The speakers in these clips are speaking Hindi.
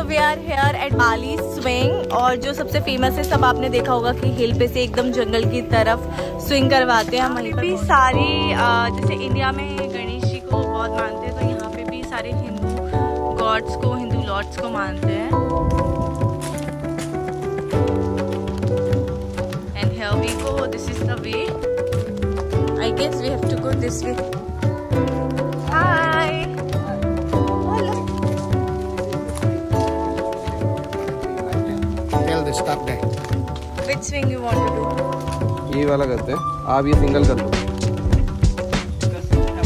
So we are here at Bali swing और जो सबसे फ़ेमस है सब आपने देखा होगा कि हिल पे से एकदम जंगल की तरफ़ स्विंग करवाते हैं वहीं भी सारी जैसे इंडिया में गणेश जी को बहुत मानते हैं तो यहाँ पे भी सारे हिंदू गॉड्स को हिंदू लॉर्ड्स को मानते हैं। And here we go this is the way I guess we have to go this way stop there. Which swing you want to do? ये वाला करते हैं आप ये सिंगल कर दो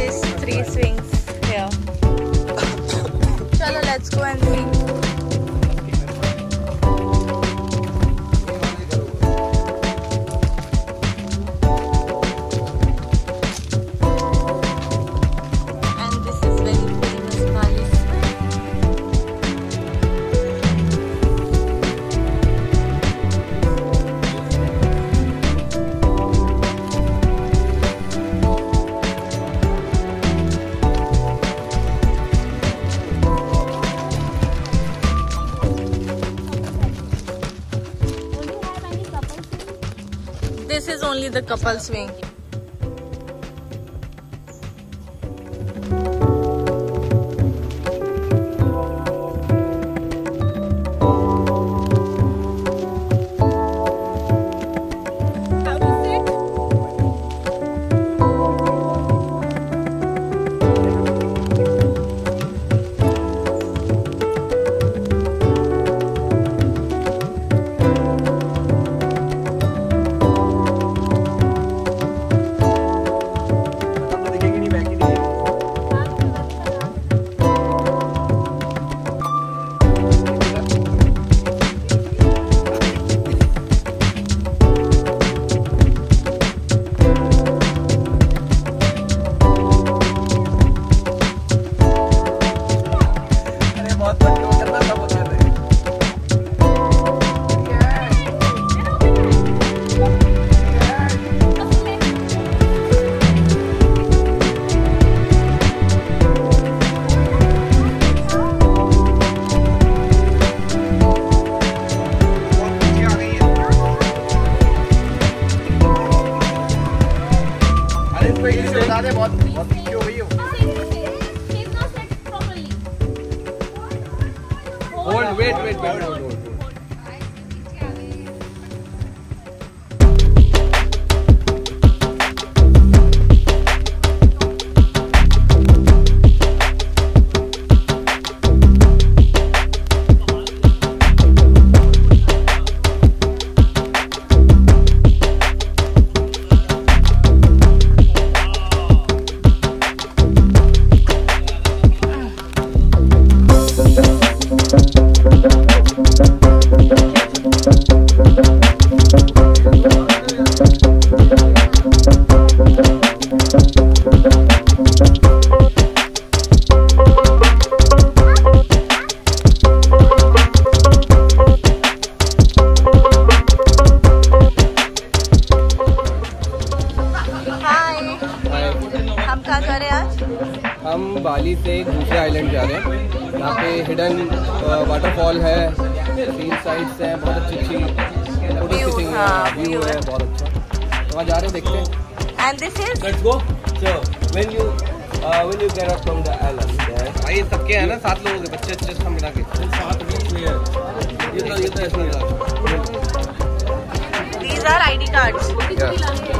This three swings here. चलो let's go and This is only the couple swing. Wait, wait, wait, wait. wait. बाली से एक दूसरे आइलैंड जा रहे हैं यहाँ पे हिडन वाटरफॉल है तीन साइड्स हैं बहुत अच्छी अच्छी फ़ोटो खींचेंगे व्यू है बहुत अच्छा तो वहाँ जा रहे हैं देखते हैं And this is? Let's go. So when you uh, when you get up from the island, there. भाई सबके हैं ना सात लोगों के बच्चे अच्छे सब मिला के सात बीच में है ये तो ये तो ऐसा These are ID cards. ये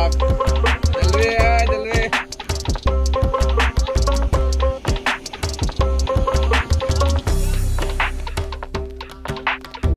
up.